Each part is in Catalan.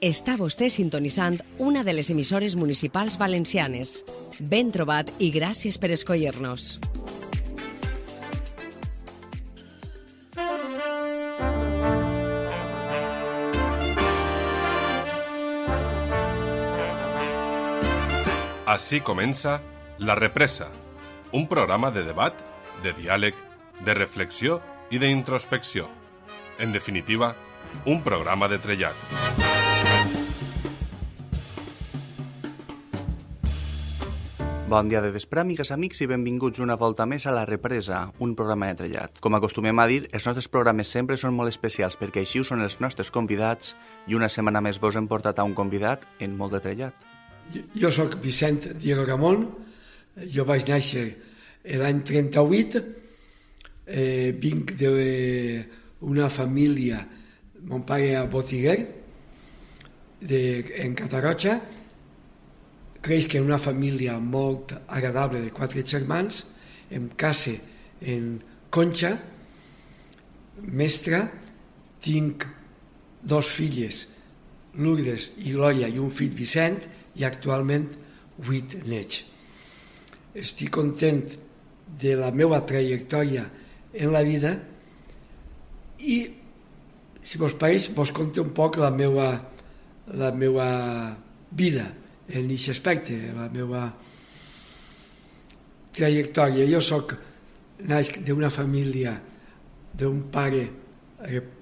Està vostè sintonitzant una de les emissores municipals valencianes. Ben trobat i gràcies per escollir-nos. Així comença La Represa, un programa de debat, de diàleg, de reflexió i d'introspecció. En definitiva, un programa de trellat. Bon dia de vespre, amigues, amics, i benvinguts una volta més a La Represa, un programa de trellat. Com acostumem a dir, els nostres programes sempre són molt especials perquè així ho són els nostres convidats i una setmana més vos hem portat a un convidat en molt de trellat. Jo, jo sóc Vicent Diego Ramon, jo vaig néixer l'any 38, eh, vinc d'una família, mon pare era botiguer, de, en Catarroja, creix en una família molt agradable de quatre germans, em case en Conxa, mestra, tinc dos filles, Lourdes i Glòria, i un fill Vicent, i actualment vuit nets. Estic content de la meva trajectòria en la vida i, si vos pareix, vos conto un poc la meva, la meva vida en aquest aspecte, la meva trajectòria. Jo sóc naix d'una família d'un pare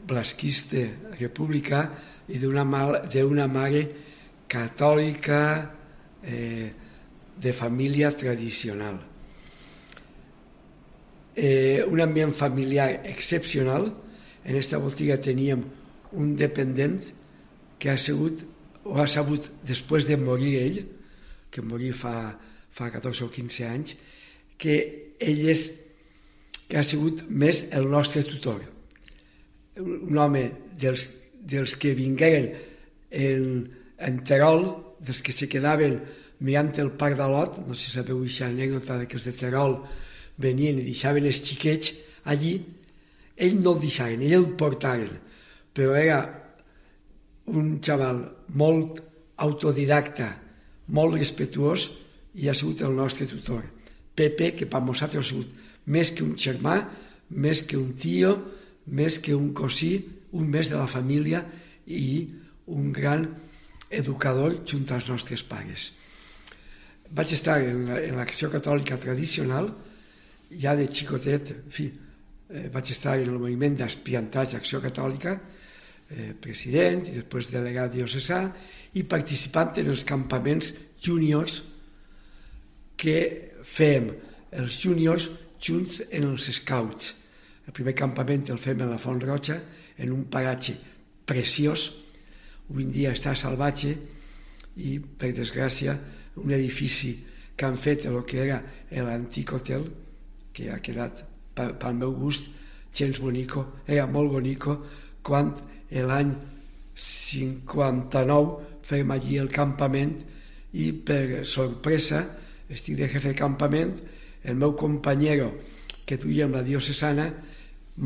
blasquista republicà i d'una mare catòlica eh, de família tradicional. Eh, un ambient familiar excepcional. En aquesta botiga teníem un dependent que ha sigut ho ha sabut després de morir ell, que morí fa, fa 14 o 15 anys, que ell és que ha sigut més el nostre tutor. Un home dels, dels que vingueren en, en Terol, dels que se quedaven mirant el parc de Lot, no sé si sabeu aquesta anècdota que els de Terol venien i deixaven els xiquets allí, ell no el deixaven, ell el portaven, però era un xaval molt autodidacta, molt respetuós i ha sigut el nostre tutor. Pepe, que per nosaltres ha sigut més que un germà, més que un tio, més que un cosí, un més de la família i un gran educador junt als nostres pares. Vaig estar en l'acció catòlica tradicional, ja de xicotet, en fi, eh, vaig estar en el moviment d'aspiantats d'acció catòlica, eh, president i després delegat diocesà i participant en els campaments júniors que fem els júniors junts en els scouts. El primer campament el fem a la Font Roja, en un paratge preciós, avui dia està salvatge i, per desgràcia, un edifici que han fet el que era l'antic hotel, que ha quedat, pel meu gust, gens bonico, era molt bonico, quan l'any 59 fem allí el campament i per sorpresa estic de jefe de campament el meu companyero que duia amb la diocesana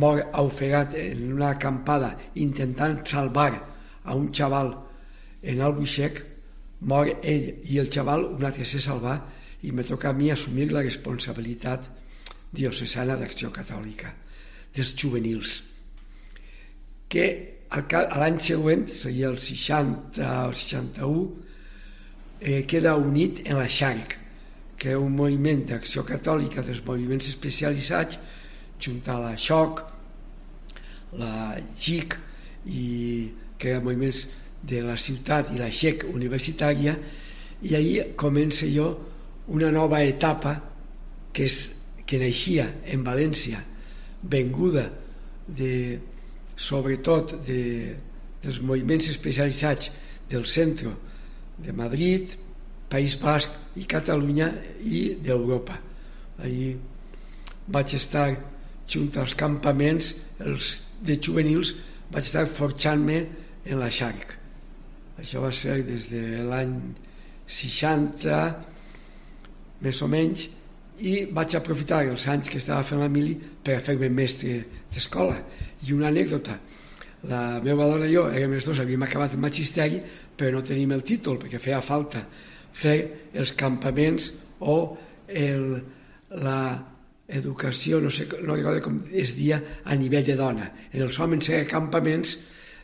mor ofegat en una acampada intentant salvar a un xaval en Albuixec mor ell i el xaval un altre se salvar i me toca a mi assumir la responsabilitat diocesana d'acció catòlica dels juvenils. Que l'any següent, seria el 60 o 61, eh, queda unit en la XARC, que és un moviment d'acció catòlica dels moviments especialitzats, junt a la XOC, la GIC, i que eren moviments de la ciutat i la XEC universitària, i ahir comença jo una nova etapa que, és, que naixia en València, venguda de, sobretot de, dels moviments especialitzats del centre de Madrid, País Basc i Catalunya i d'Europa. Ahir vaig estar junt als campaments els de juvenils, vaig estar forjant-me en la xarc. Això va ser des de l'any 60, més o menys, i vaig aprofitar els anys que estava fent la mili per fer-me mestre d'escola. I una anècdota, la meva dona i jo érem els dos, havíem acabat el magisteri, però no tenim el títol, perquè feia falta fer els campaments o el, la educació, no sé no recordo com es dia, a nivell de dona. En els homes feia campaments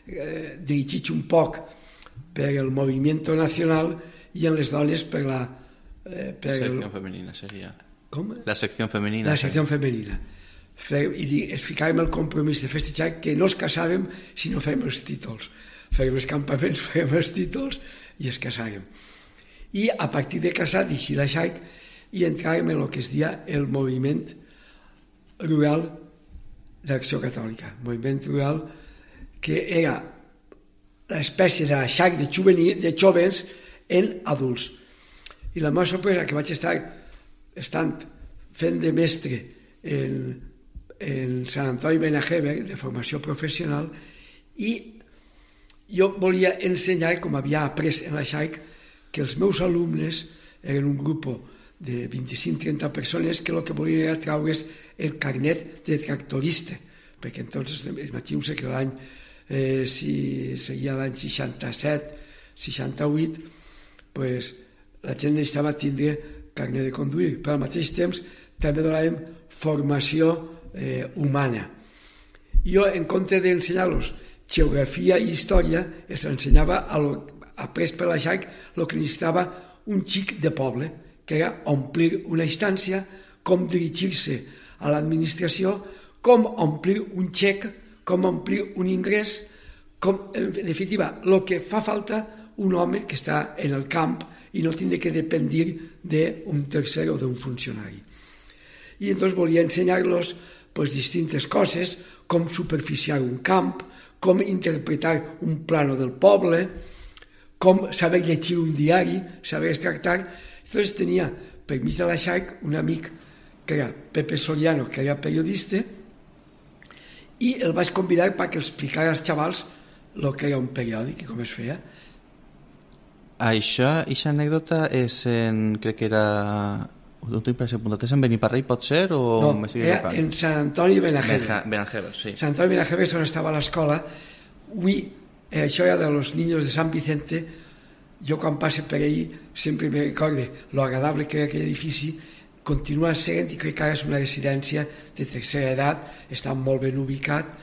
eh, dirigits un poc per el moviment nacional i en les dones per la... Eh, per secció el... femenina seria. Com? La secció femenina. La secció femenina. Fe, I es ficàvem el compromís de festejar que no es casàvem si no fèiem els títols. Fèiem els campaments, fèiem els títols i es casàvem. I a partir de casar, així la xaic, i entràvem en el que es dia el moviment rural d'acció catòlica. Moviment rural que era l'espècie de la xac de, juvenil, de jovens en adults. I la meva sorpresa que vaig estar estant fent de mestre en, en Sant Antoni Benajever, de formació professional, i jo volia ensenyar, com havia après en la XAIC, que els meus alumnes eren un grup de 25-30 persones que el que volien era traure's el carnet de tractorista, perquè entonces imagino que l'any eh, si seguia l'any 67, 68, pues, la gent necessitava tindre carnet de conduir, però al mateix temps també donàvem formació eh, humana. Jo, en compte d'ensenyar-los geografia i història, els ensenyava a lo, après per la JAC el que necessitava un xic de poble, que era omplir una instància, com dirigir-se a l'administració, com omplir un xec com omplir un ingrés, com, en definitiva, el que fa falta un home que està en el camp i no tindre que dependir d'un tercer o d'un funcionari. I entonces volia ensenyar-los pues, distintes coses, com superficiar un camp, com interpretar un plano del poble, com saber llegir un diari, saber extractar. Entonces tenia, per mig de la xarc, un amic que era Pepe Soriano, que era periodista, i el vaig convidar perquè explicara als xavals el que era un periòdic i com es feia. Això, aquesta anècdota és en, crec que era no tinc per apuntat, és en Beniparrell pot ser o no, era en Sant Antoni Benajeves Benajeves, sí. Sant Antoni Benajeves on estava l'escola. Avui, eh, això era de los niños de Sant Vicente. Jo quan passe per ahí sempre me recorde lo agradable que era aquell edifici. Continua sent i crec que ara és una residència de tercera edat, està molt ben ubicat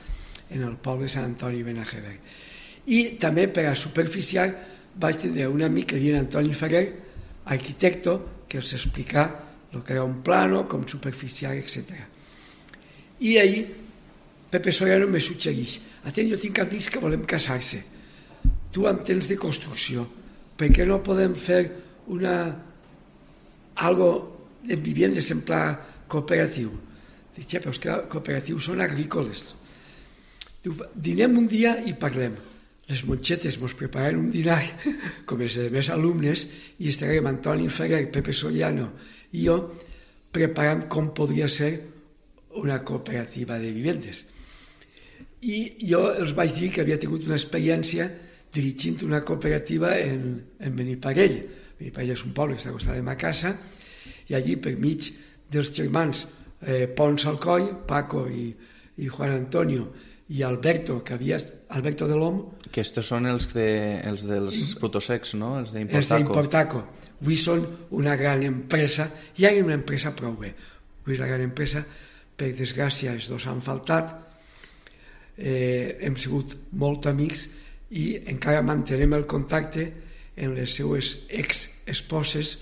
en el poble de Sant Antoni Benajever. I també per a superficial vaig tenir un amic que diuen Antoni Ferrer, arquitecto, que els explica el que era un plano, com superficial, etc. I ahir Pepe Soriano me suggereix, atent, jo tinc amics que volem casar-se, tu entens de construcció, per què no podem fer una algo en viviendes en pla cooperatiu. Dic, ja, però és que cooperatius són agrícoles. Diu, dinem un dia i parlem. Les monxetes mos preparen un dinar, com els més alumnes, i estarem Antoni Ferrer, Pepe Soriano i jo preparant com podria ser una cooperativa de vivendes. I jo els vaig dir que havia tingut una experiència dirigint una cooperativa en, en Beniparell. Beniparell és un poble que està a costat de ma casa, i allí per mig dels germans eh, Pons Alcoi, Paco i, i Juan Antonio i Alberto, que havia Alberto de l'Om que estos són els, de, els dels frutosecs, no? Els d'Importaco. Els d'Importaco. Avui són una gran empresa, i ha una empresa prou bé. Avui és la gran empresa, per desgràcia els dos han faltat, eh, hem sigut molt amics i encara mantenem el contacte en les seues ex-esposes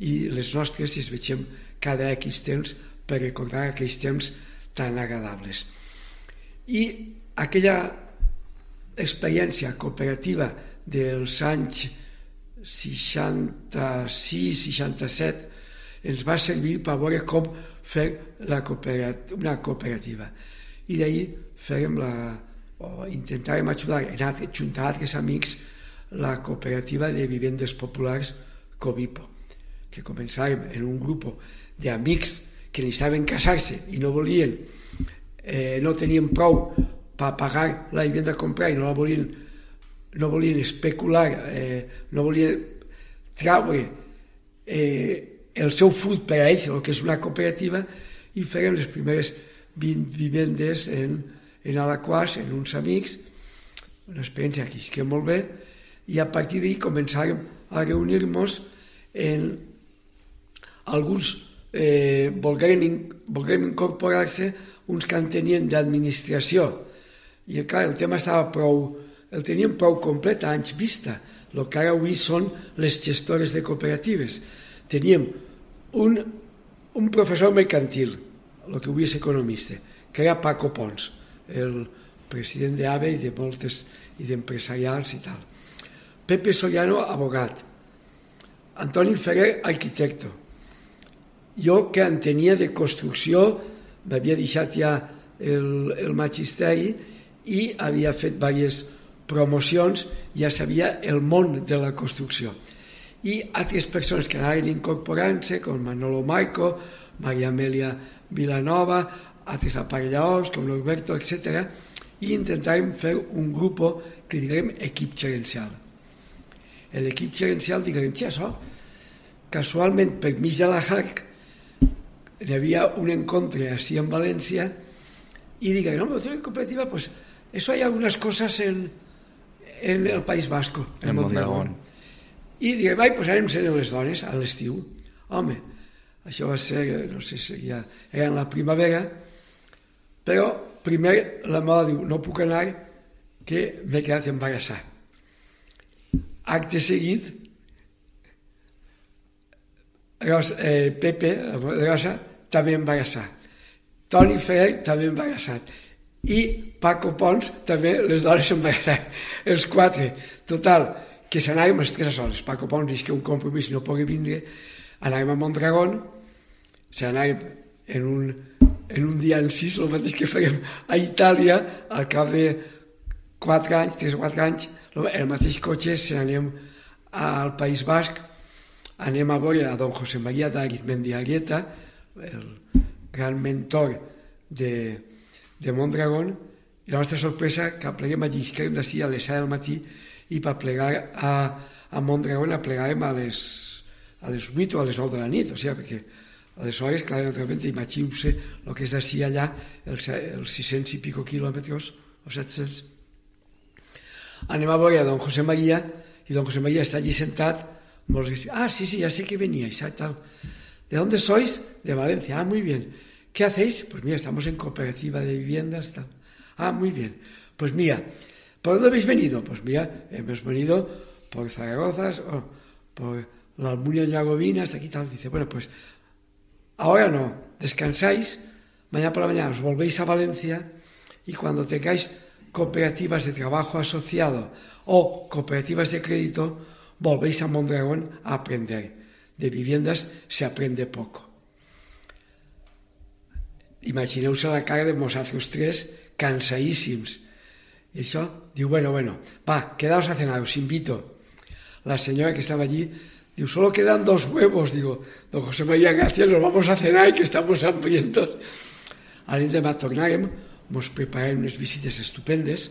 i les nostres si es vegem cada X temps per recordar aquells temps tan agradables. I aquella experiència cooperativa dels anys 66-67 ens va servir per veure com fer la cooperativa, una cooperativa. I d'ahir fèiem la, o intentàvem ajudar en altres, juntar altres amics la cooperativa de vivendes populars Covipo que començàvem en un grup d'amics que necessitaven casar-se i no volien, eh, no tenien prou per pagar la vivenda a comprar i no la volien, no volien especular, eh, no volien traure eh, el seu fruit per a ells, el que és una cooperativa, i feien les primeres 20 vivendes en, en Alaquàs, en uns amics, una experiència que és que molt bé, i a partir d'ahir començàrem a reunir-nos en alguns eh, volguem incorporar-se uns que en tenien d'administració. I clar, el tema estava prou, el teníem prou complet a anys vista. El que ara avui són les gestores de cooperatives. Teníem un, un professor mercantil, el que avui és economista, que era Paco Pons, el president d'AVE i de moltes i d'empresarials i tal. Pepe Soriano, abogat. Antoni Ferrer, arquitecto. Jo, que en tenia de construcció, m'havia deixat ja el, el magisteri i havia fet diverses promocions, ja sabia el món de la construcció. I altres persones que anaven incorporant-se, com Manolo Marco, Maria Amelia Vilanova, altres aparellaors, com l'Alberto, etc. I intentàvem fer un grup que diguem equip gerencial. L'equip gerencial diguem, ja, això, casualment per mig de la HAC hi havia un encontre així en València y diga, no, pero cooperativa, pues eso hay algunas cosas en, en el País Vasco, en, en Mondragón. I digue, vai, pues anem sent les dones a l'estiu. Home, això va ser, no sé si ja era en la primavera, però primer la mare diu, no puc anar que m'he quedat embarassat. Acte seguit, Rosa, eh, Pepe, la Rosa, també embarassat. Toni Ferrer també embarassat. I Paco Pons també les dones embarassat. Els quatre. Total, que s'anàvem les tres soles. Paco Pons és que un compromís no pugui vindre. Anàvem a Mondragón, s'anàvem en un, en un dia en sis, el mateix que fèiem a Itàlia, al cap de quatre anys, tres o quatre anys, el mateix cotxe, se n'anem al País Basc, anem a veure a don José María d'Arizmendi Arieta, el gran mentor de, de Mondragón, i la nostra sorpresa que pleguem a Llisquerem d'ací a les 7 del matí i per plegar a, a Mondragón aplegàvem a les, a les 8 o a les 9 de la nit, o sigui, perquè aleshores, clar, naturalment, imagineu-se el que és d'ací allà, els, els 600 i pico quilòmetres, o 700. Anem a veure a don José María, i don José María està allí sentat, molts diuen, ah, sí, sí, ya sé que venía, y tal. ¿De dónde sois? De Valencia. Ah, muy bien. ¿Qué hacéis? Pues mira, estamos en cooperativa de viviendas. Tal. Ah, muy bien. Pues mira, ¿por dónde habéis venido? Pues mira, hemos venido por Zaragoza, o por la Almunia Llagovina, hasta aquí tal. Dice, bueno, pues ahora no, descansáis, mañana por la mañana os volvéis a Valencia y cuando tengáis cooperativas de trabajo asociado o cooperativas de crédito, volvéis a Mondragón a aprender. De viviendas se aprende poco. Imagineu-se la cara de nosaltres tres, cansadíssims. I això, diu, bueno, bueno, va, quedaos a cenar, os invito. La señora que estaba allí, diu, solo quedan dos huevos, digo, don José María, gracias, nos vamos a cenar y que estamos hambrientos. A l'endemà tornàrem, ens preparem unes visites estupendes,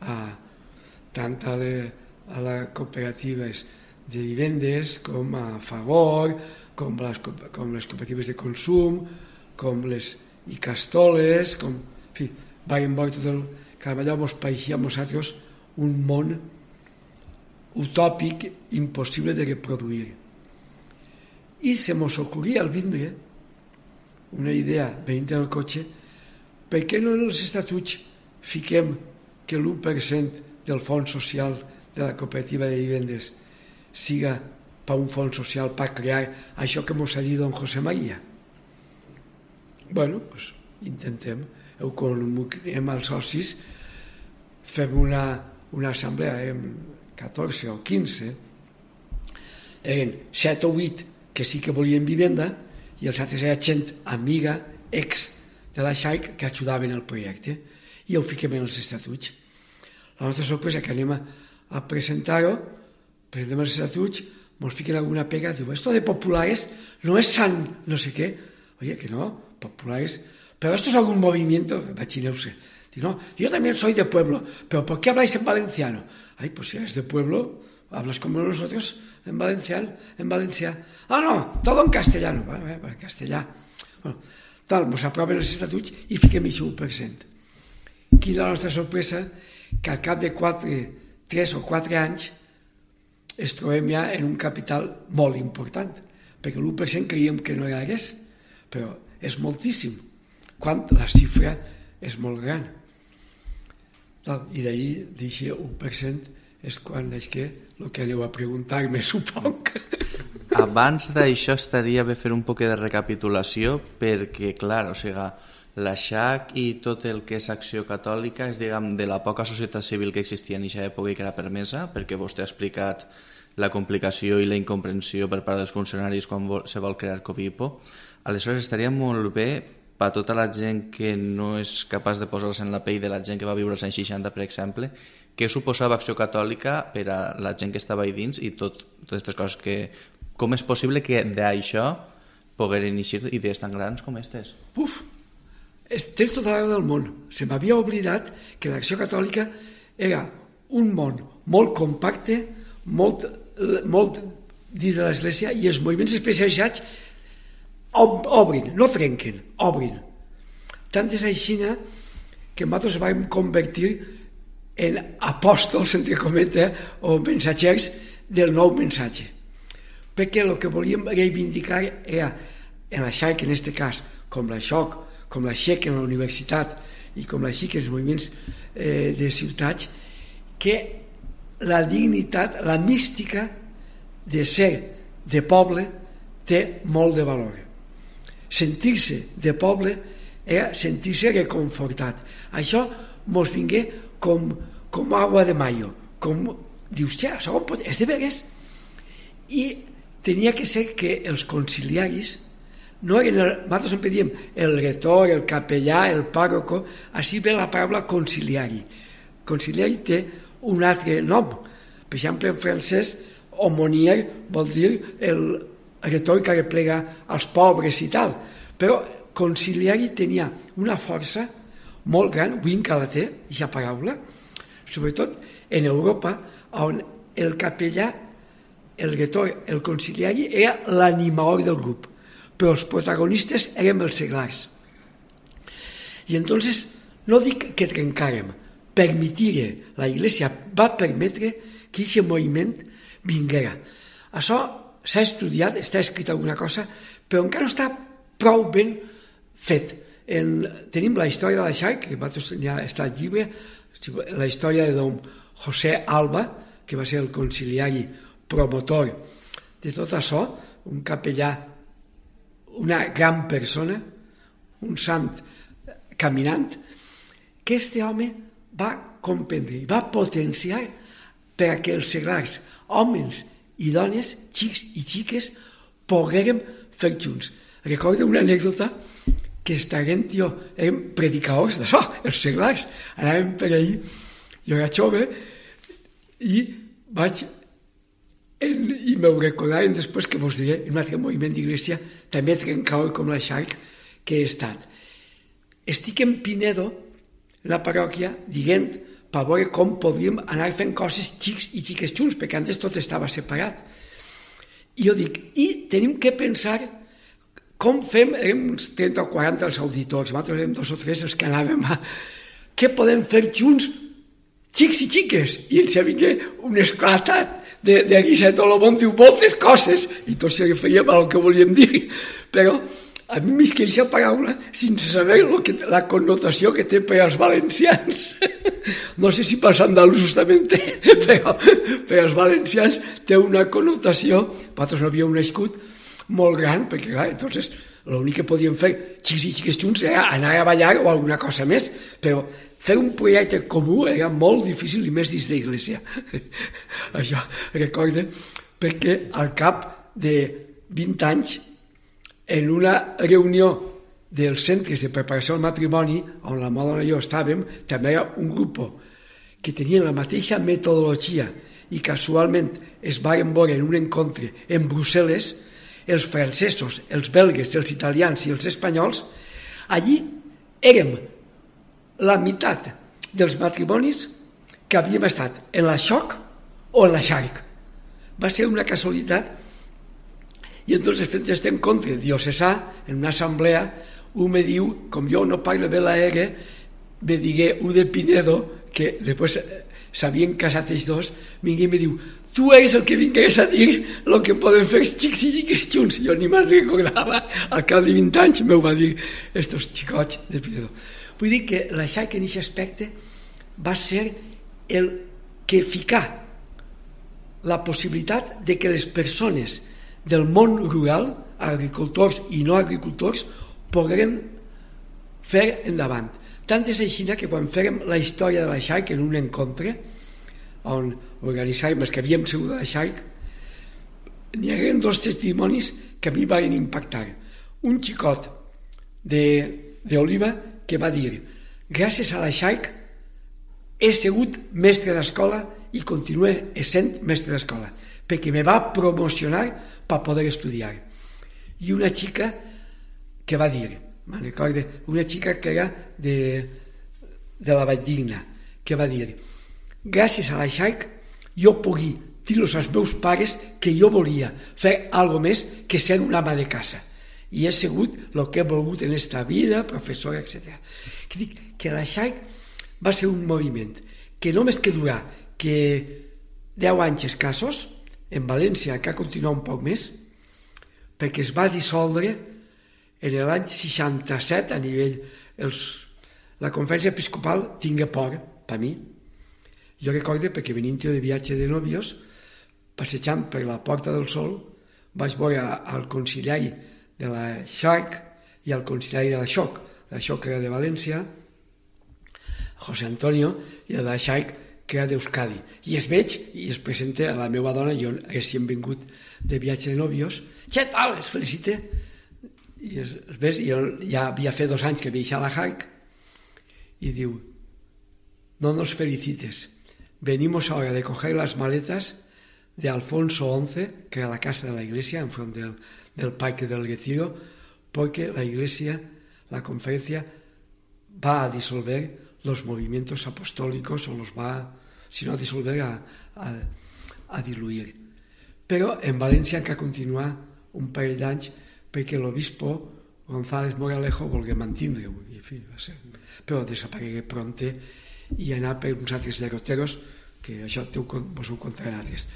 a, tant a, le, a les cooperatives de vivendes com a Fagor, com les, com les cooperatives de consum, com les Icastoles, com... En fi, veure tot el... que allò ens pareixia a nosaltres un món utòpic impossible de reproduir. I se mos ocorria al vindre una idea venint en el cotxe per què no en els estatuts fiquem que l'1% del fons social de la cooperativa de vivendes siga per un fons social per crear això que ens ha dit don José María. bueno, pues, intentem, ho comuniquem als socis, fem una, una assemblea, en 14 o 15, eren 7 o 8 que sí que volien vivenda i els altres eren gent amiga, ex de la XAIC que ajudaven al projecte i ho fiquem en els estatuts. La nostra sorpresa que anem a, a presentar-ho, presentem els estatuts, ens fiquen alguna pega, diu, esto de populares no es san no sé què. Oye, que no, populares. Pero esto es algún movimiento, imagineu-se. Digo, no, yo también soy de pueblo, pero ¿por qué habláis en valenciano? Ay, pues si eres de pueblo, hablas como nosotros en valenciano, en valencià. Ah, no, todo en castellano, va, va, en castellà. Bueno, tal, ens aproven els estatuts i fiquem això 1%. Quina la nostra sorpresa? que al cap de 4, 3 o 4 anys es trobem ja en un capital molt important, perquè l'1% creiem que no era res, però és moltíssim, quan la xifra és molt gran. I d'ahir, d'aquest 1%, és quan és que el que aneu a preguntar-me, suponc. Abans d'això estaria bé fer un poc de recapitulació perquè, clar, o sigui, la XAC i tot el que és acció catòlica és, diguem, de la poca societat civil que existia en aquesta època i que era permesa, perquè vostè ha explicat la complicació i la incomprensió per part dels funcionaris quan vol, se vol crear Covipo. Aleshores, estaria molt bé per tota la gent que no és capaç de posar-se en la pell de la gent que va viure als anys 60, per exemple, què suposava Acció Catòlica per a la gent que estava ahí dins i tot, totes aquestes coses que... Com és possible que d'això pogueren iniciar idees tan grans com aquestes? Puf! Tens tota la del món. Se m'havia oblidat que l'Acció Catòlica era un món molt compacte, molt, molt dins de l'Església i els moviments especialitzats obrin, no trenquen, obrin. Tant és així que nosaltres vam convertir en apòstols, entre cometa, o mensatgers del nou mensatge. Perquè el que volíem reivindicar era, en la xarxa, en aquest cas, com la xoc, com la XEC en la universitat i com la XIC en els moviments eh, de ciutats, que la dignitat, la mística de ser de poble té molt de valor. Sentir-se de poble era sentir-se reconfortat. Això mos vingué com, com agua de mayo, com dius, ja, segon pot, és de veres. I tenia que ser que els conciliaris no eren, el, nosaltres sempre diem el retor, el capellà, el pàroco, així ve la paraula conciliari. Conciliari té un altre nom. Per exemple, en francès, homonier vol dir el retor que replega als pobres i tal. Però conciliari tenia una força molt gran, avui encara la té, aquesta paraula, sobretot en Europa, on el capellà, el retor, el conciliari, era l'animador del grup, però els protagonistes érem els seglars. I entonces, no dic que trencàrem, permitire, la Iglesia va permetre que aquest moviment vinguera. Això s'ha estudiat, està escrit alguna cosa, però encara no està prou ben fet en, tenim la història de la XAI, que vosaltres ja està al llibre, la història de don José Alba, que va ser el conciliari promotor de tot això, un capellà, una gran persona, un sant caminant, que este home va comprendre i va potenciar per a que els seglars, homes i dones, xics i xiques, poguérem fer junts. Recordo una anècdota que estaven, tio, érem predicadors d'això, els seglars, anàvem per ahir, jo era jove, i vaig, en, i me ho recordaven després que vos diré, en un altre moviment d'iglesia, també trencau com la xarc que he estat. Estic en Pinedo, la parròquia, dient per veure com podríem anar fent coses xics i xiques junts, perquè antes tot estava separat. I jo dic, i tenim que pensar com fem, érem uns 30 o 40 els auditors, nosaltres érem dos o tres els que anàvem a... Què podem fer junts, xics i xiques? I ens vingué un esclatat de, de risa, tot el món diu moltes coses, i tots se referíem al que volíem dir, però a mi m'és que aquesta paraula sense saber lo que, la connotació que té per als valencians. No sé si pels andalusos també té, però per als valencians té una connotació, nosaltres no havíem nascut, molt gran, perquè clar, entonces l'únic que podíem fer xics i xiques junts era anar a ballar o alguna cosa més, però fer un projecte comú era molt difícil i més dins d'Iglésia. Això recorde, perquè al cap de 20 anys, en una reunió dels centres de preparació al matrimoni, on la Madonna i jo estàvem, també era un grup que tenia la mateixa metodologia i casualment es van veure en un encontre en Brussel·les, els francesos, els belgues, els italians i els espanyols, allí érem la meitat dels matrimonis que havíem estat en la xoc o en la xarc. Va ser una casualitat i entonces fet aquest encontre diocesà en una assemblea un me diu, com jo no parlo bé la R me digué un de Pinedo que després s'havien casat ells dos, vinga i me diu, tu eres el que vingués a dir el que poden fer els xics i xiques junts. Jo ni me'n recordava, al cap de 20 anys m'ho va dir estos xicots de Pinedó. Vull dir que la xaica en aquest aspecte va ser el que ficar la possibilitat de que les persones del món rural, agricultors i no agricultors, pogueren fer endavant. Tant és així que quan fèrem la història de la Xaic en un encontre, on organitzàvem els que havíem sigut de la Xaic, n'hi hagué dos testimonis que a mi van impactar. Un xicot d'Oliva que va dir gràcies a la Xaic he sigut mestre d'escola i continué sent mestre d'escola perquè me va promocionar per poder estudiar. I una xica que va dir me'n recordo, una xica que era de, de la Valldigna, que va dir gràcies a la Xaic jo pugui dir als meus pares que jo volia fer algo més que ser una ama de casa i he sigut el que he volgut en esta vida, professora, etc. Que dic que la Xaic va ser un moviment que només que durar que 10 anys escassos, en València que ha continuat un poc més, perquè es va dissoldre en l'any 67 a nivell els, la conferència episcopal tingué por per mi. Jo recordo perquè venint de viatge de nòvios passejant per la Porta del Sol vaig veure al conciliari de la Xarc i al conciliari de la Xoc. La Xoc era de València José Antonio i de la Xarc que era d'Euskadi. I es veig i es presenta a la meva dona jo haguéssim vingut de viatge de nòvios. Què tal? es felicita i es, es ves, jo ja havia fet dos anys que havia deixat la HAC y diu, no nos felicites, venimos ahora de coger las maletas de Alfonso XI, que era la casa de la iglesia, en frente del, del parque del Retiro, porque la iglesia, la conferencia, va a disolver los movimientos apostólicos o los va, si no a disolver, a, a, a diluir. Però en València que continuar un parell d'anys perquè l'obispo González Moralejo volgué mantindre-ho, i en fi, va ser. Però desaparegué pronte i anar per uns altres derroteros que això teu, vos ho contaran altres.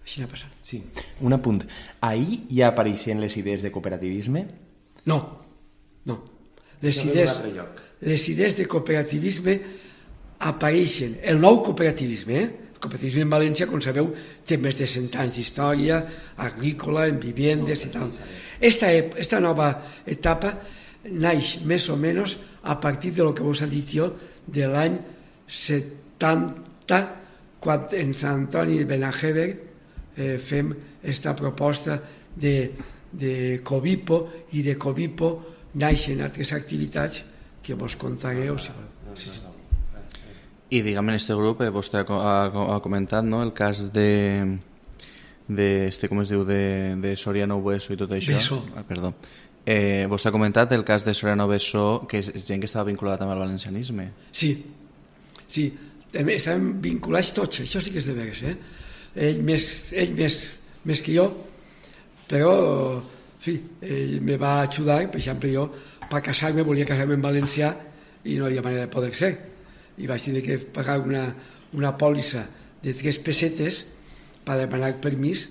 Així n'ha passat. Sí. Un apunt. Ahir ja apareixen les idees de cooperativisme? No, no. Les idees, les idees de cooperativisme apareixen. El nou cooperativisme, eh? El cooperativisme en València, com sabeu, té més de 100 anys d'història, agrícola, en viviendes i tal. Esta, esta nova etapa naix més o menys a partir de lo que vos ha dit jo de l'any 70 quan en Sant Antoni de Benajever eh, fem esta proposta de, de Covipo i de Covipo naixen altres activitats que vos contaré o si sí, sí. I diguem en este grup, eh, vostè ha, ha comentat no, el cas de, de este, com es diu, de, de Soriano Bueso i tot això. Beso. Ah, perdó. Eh, vostè ha comentat el cas de Soriano Beso, que és gent que estava vinculada amb el valencianisme. Sí, sí, estem vinculats tots, això sí que és de veres, eh? Ell més, ell més, més que jo, però, sí, ell me va ajudar, per exemple, jo, per casar-me, volia casar-me en valencià i no hi havia manera de poder ser. I vaig tenir que pagar una, una pòlissa de tres pessetes per demanar permís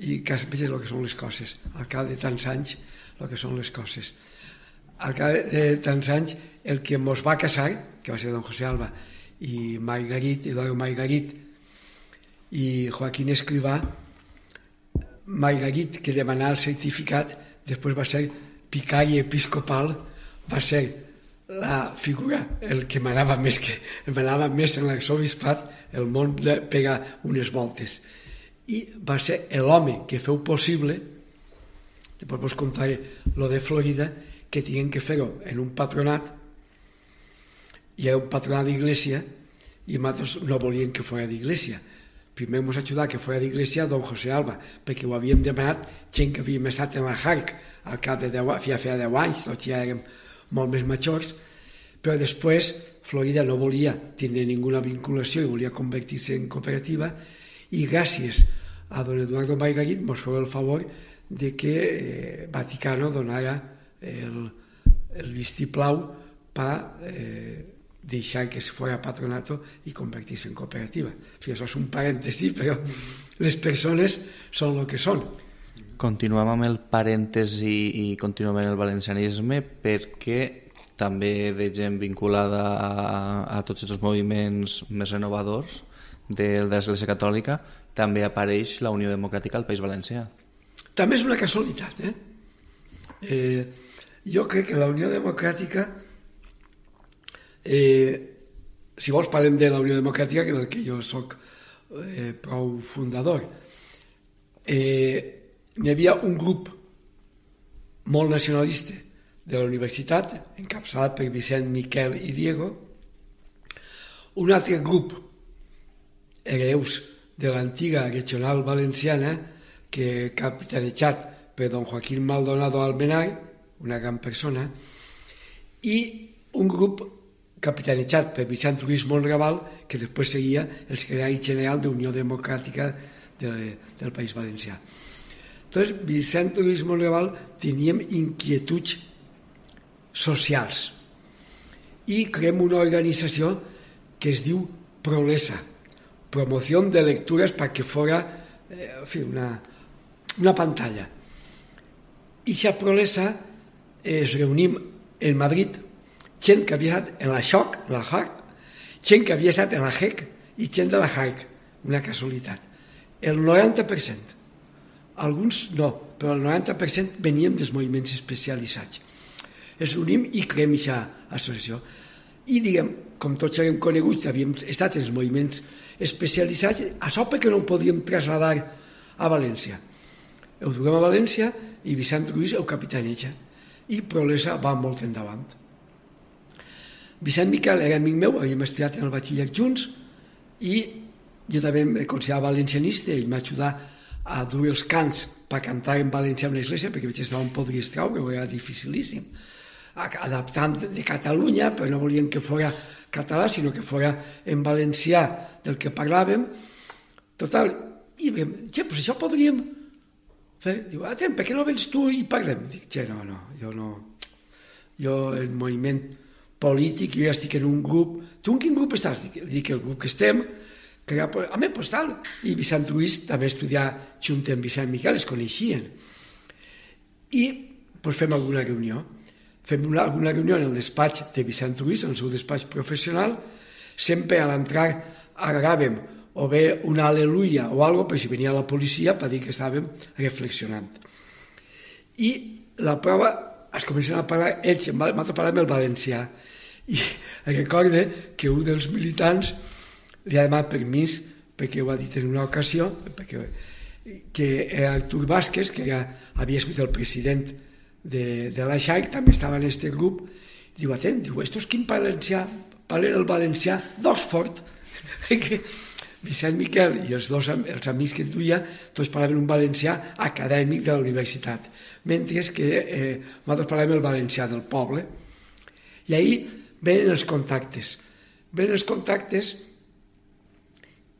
i que és el que són les coses. Al cap de tants anys, el que són les coses. Al cap de tants anys, el que mos va casar, que va ser don José Alba, i Margarit, Eduardo Margarit, i Joaquín Escrivà, Margarit, que demanava el certificat, després va ser picari episcopal, va ser la figura, el que manava més, que manava més en l'arxobispat, el món pega unes voltes. I va ser l'home que feu possible, després vos contaré lo de Florida, que tinguem que fer-ho en un patronat, i era un patronat d'iglesia, i nosaltres no volíem que fos d'iglesia. Primer ens ajudar que fos d'iglesia don José Alba, perquè ho havíem demanat gent que havíem estat en la HARC, al cap de 10, ja feia 10 anys, tots ja érem molt més majors, però després Florida no volia tindre ninguna vinculació i volia convertir-se en cooperativa i gràcies a don Eduardo Margarit ens feu el favor de que eh, Vaticano donara el, el vistiplau per eh, deixar que se fora patronato i convertir-se en cooperativa. Fi, això és un parèntesi, però les persones són el que són. Continuem amb el parèntesi i continuem amb el valencianisme perquè també de gent vinculada a, a tots aquests moviments més renovadors de, de l'Església Catòlica també apareix la Unió Democràtica al País Valencià. També és una casualitat, eh? eh jo crec que la Unió Democràtica Eh, si vols parlem de la Unió Democràtica, que del que jo sóc eh, prou fundador. Eh, hi havia un grup molt nacionalista de la universitat, encapçalat per Vicent, Miquel i Diego, un altre grup, hereus de l'antiga regional valenciana, que capitanejat per don Joaquín Maldonado Almenar, una gran persona, i un grup capitanejat per Vicent Lluís Monraval, que després seguia el secretari general d'Unió Democràtica de, del País Valencià. Entonces, Vicent Lluís Monraval teníem inquietuds socials i creem una organització que es diu Prolesa, Promoció de Lectures perquè fora eh, en fi, una, una pantalla. I a Prolesa eh, es reunim en Madrid gent que havia estat en la XOC, la HAC, gent que havia estat en la HEC i gent de la HAC, una casualitat. El 90%, alguns no, però el 90% veníem dels moviments especialitzats. Els unim i creem aquesta associació. I diguem, com tots hem conegut, havíem estat en els moviments especialitzats, això perquè no ho podíem traslladar a València. Ho duguem a València i Vicent Ruiz ho capitaneja. I Prolesa va molt endavant. Vicent Miquel era amic meu, havíem estudiat en el batxiller junts i jo també em considerava valencianista, ell m'ha ajudat a dur els cants per cantar en valencià en l'església, perquè veig que estava un podristrau, que era dificilíssim, adaptant de Catalunya, però no volien que fos català, sinó que fos en valencià del que parlàvem. Total, i vam, che, pues això podríem fer. Diu, atent, per què no vens tu i parlem? Dic, che, no, no, jo no... Jo, el moviment polític, jo ja estic en un grup. Tu en quin grup estàs? Dic, dic el grup que estem, que ja, home, pues tal. I Vicent Lluís també estudiar junt amb Vicent Miquel, es coneixien. I pues, fem alguna reunió. Fem una, alguna reunió en el despatx de Vicent Lluís, en el seu despatx professional, sempre a l'entrar agregàvem o bé una aleluia o algo per si venia la policia per dir que estàvem reflexionant. I la prova es comencen a parlar, ells m'ha parlat amb el valencià, i recorde que un dels militants li ha demanat permís perquè ho ha dit en una ocasió perquè, que Artur Vázquez que era, havia escrit el president de, de la XAIC també estava en aquest grup diu, atent, diu, estos quin valencià parlen el valencià d'Oxford que Vicent Miquel i els dos els amics que duia tots parlaven un valencià acadèmic de la universitat. Mentre que eh, nosaltres parlàvem el valencià del poble. I ahir venen els contactes. Venen els contactes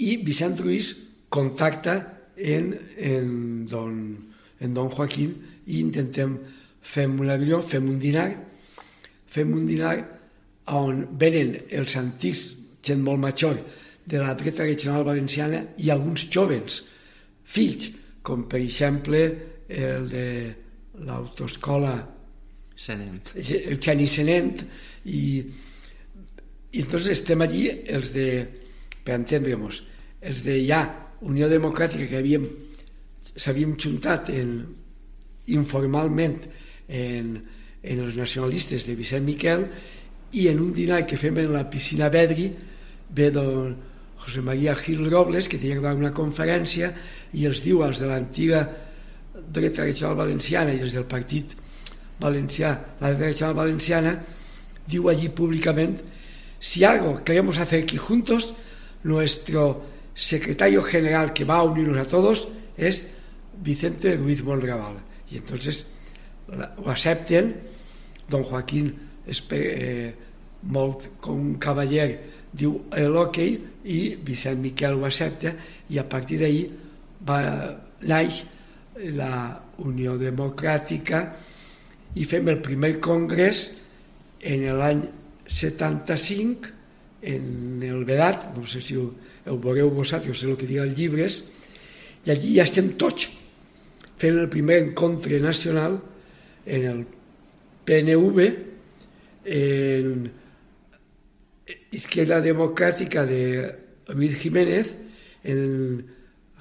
i Vicent Ruiz contacta en, en, don, en don Joaquín i intentem fem una reunió, fem un dinar, fem un dinar on venen els antics, gent molt major, de la dreta regional valenciana i alguns jovens, fills, com per exemple el de l'autoescola Senent. Eugeni Senent i, i entonces estem allí els de, per entendre'ns, els de ja Unió Democràtica que havíem s'havíem juntat en, informalment en, en els nacionalistes de Vicent Miquel i en un dinar que fem en la piscina Vedri ve don José María Gil Robles que tenia que dar una conferència i els diu als de l'antiga dreta regional valenciana i els del partit valencià, la regional valenciana diu allí públicamente, si algo queremos hacer aquí juntos, nuestro secretario general que va a unirnos a todos es Vicente Ruiz Monregal. Y entonces lo acepten, don Joaquín eh, molt com un cavaller diu l'ok i Vicent Miquel ho accepta i a partir d'ahir va naix la Unió Democràtica i fem el primer congrés en l'any 75 en el Vedat, no sé si ho, ho veureu vosaltres, el que diuen els llibres, i allí ja estem tots fent el primer encontre nacional en el PNV, en Izquierda Democràtica de Luis Jiménez, en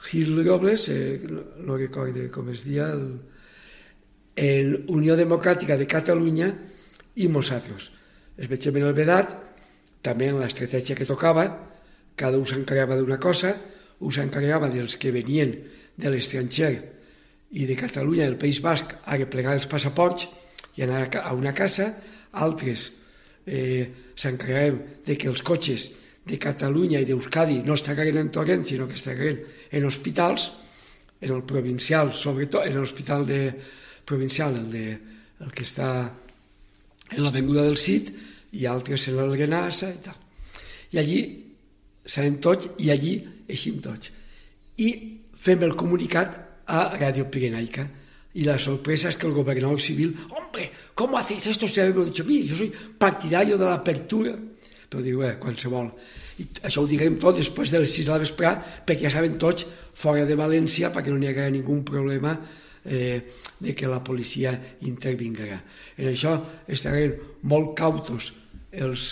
Gil Robles, eh, no, no recordo com es dia, el, en Unió Democràtica de Catalunya i nosaltres. Es veiem en el Vedat, també en l'estratègia que tocava, cada un s'encarregava d'una cosa, un s'encarregava dels que venien de l'estranger i de Catalunya, del País Basc, a replegar els passaports i anar a una casa, altres eh, s'encarregaven de que els cotxes de Catalunya i d'Euskadi no estaven en Torrent, sinó que estaven en hospitals, en el provincial, sobretot en l'hospital de provincial, el, de, el que està en l'avinguda del Cid, i altres en l'Alguenassa i tal. I allí serem tots i allí eixim tots. I fem el comunicat a Radio Pirenaica y la sorpresa es que el gobernador civil, hombre, ¿cómo hacéis esto? Si habéis dicho, mí, yo soy partidario de l'apertura. Però diu, eh, qualsevol. I això ho direm tot després de les 6 de la vesprà, perquè ja saben tots fora de València, perquè no n'hi haurà ningú problema eh, de que la policia intervinguerà. En això estaran molt cautos els,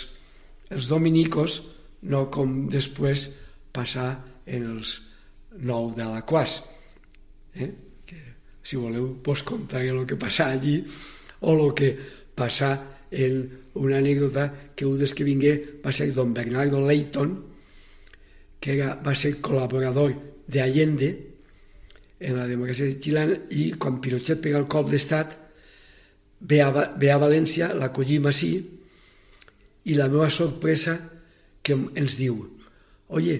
els dominicos, no com després passar en els nou de la Quas. Eh? Que, si voleu, vos contaré el que passa allí o el que passa en una anècdota que un dels que vingué va ser don Bernardo Leighton, que era, va ser col·laborador de Allende en la democràcia xilana i quan Pinochet pega el cop d'estat ve, a, ve a València, l'acollim així i la meva sorpresa que ens diu oye,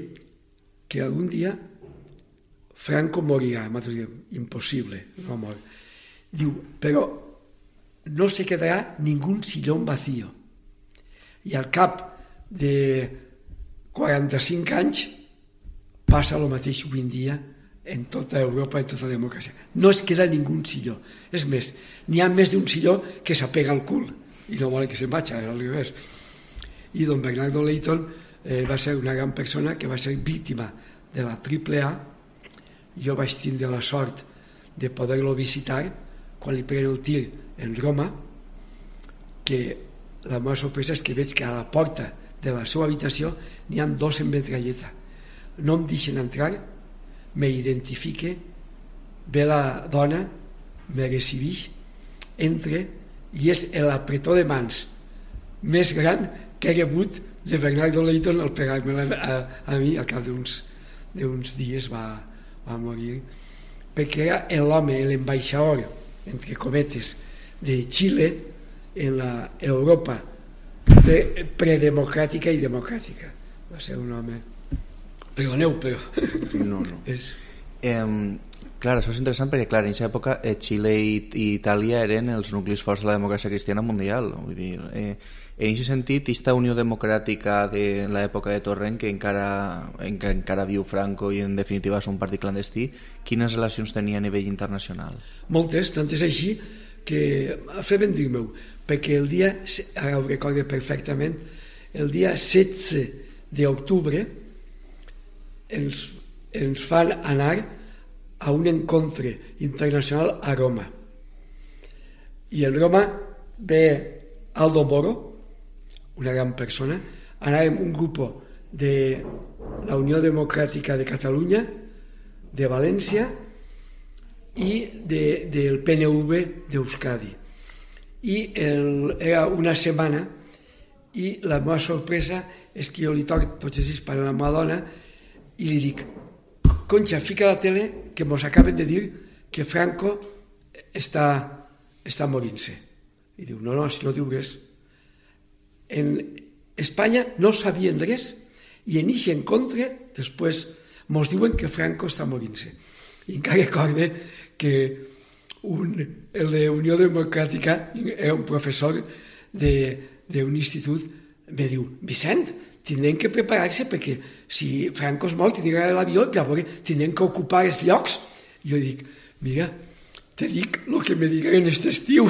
que algun dia Franco morirà. Nosaltres diem, impossible, no mor. Diu, però no se quedarà ningú sillón vacío. I al cap de 45 anys passa el mateix avui dia en tota Europa, en tota democràcia. No es queda ningú silló. És més, n'hi ha més d'un silló que s'apega al cul i no vol que se'n vagi, al revés. I don Bernardo Leighton eh, va ser una gran persona que va ser víctima de la AAA. Jo vaig tindre la sort de poder-lo visitar quan li preguen el tir en Roma, que la meva sorpresa és que veig que a la porta de la seva habitació n'hi ha dos en metralleta. No em deixen entrar, m'identifique, ve la dona, me recibix, entre i és l'apretó de mans més gran que he rebut de Bernardo Leighton al pegar-me a, a, a mi al cap d'uns dies va, va morir perquè era l'home, l'ambaixador entre cometes de Xile en la Europa predemocràtica i democràtica. Va ser un home perdoneu però no, no. és... Eh, clar, això és interessant perquè clar, en aquesta època eh, Xile i, i Itàlia eren els nuclis forts de la democràcia cristiana mundial vull dir, eh, en aquest sentit aquesta Unió Democràtica de l'època de Torrent que encara, en que encara viu Franco i en definitiva és un partit clandestí quines relacions tenia a nivell internacional? moltes, tant és així que fer ben dir meu perquè el dia, ara ho recordo perfectament el dia 16 d'octubre ens, ens fan anar a un encontre internacional a Roma. I en Roma ve Aldo Moro una gran persona. Anàvem un grup de la Unió Democràtica de Catalunya de València i de, del PNV d'Euskadi. I el, era una setmana i la meva sorpresa és que jo li toc tots els per a la meva dona i li dic Concha, fica la tele que mos acaben de dir que Franco està, està morint-se. I diu, no, no, si no diu res. En Espanya no sabien res i en aquest encontre després mos diuen que Franco està morint-se. I encara recorde que un, el de Unió Democràtica era un professor d'un institut me diu, Vicent, tindrem que preparar-se perquè si Franco es mort tindrà l'avió i llavors tindrem que ocupar els llocs. I jo dic, mira, te dic el que me diguen aquest estiu.